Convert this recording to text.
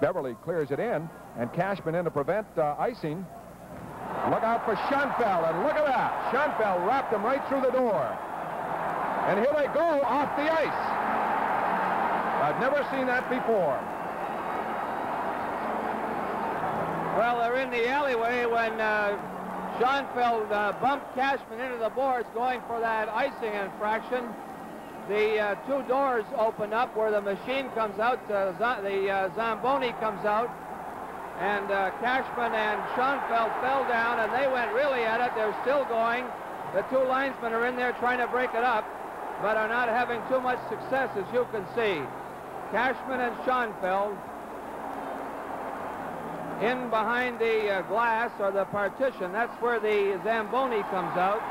Beverley clears it in, and Cashman in to prevent uh, icing. Look out for Schoenfeld, and look at that. Schoenfeld wrapped him right through the door. And here they go off the ice. I've never seen that before. Well, they're in the alleyway when uh, Schoenfeld uh, bumped Cashman into the boards going for that icing infraction. The uh, two doors open up where the machine comes out, uh, the uh, Zamboni comes out, and uh, Cashman and Schoenfeld fell down, and they went really at it. They're still going. The two linesmen are in there trying to break it up, but are not having too much success, as you can see. Cashman and Schoenfeld in behind the uh, glass or the partition. That's where the Zamboni comes out.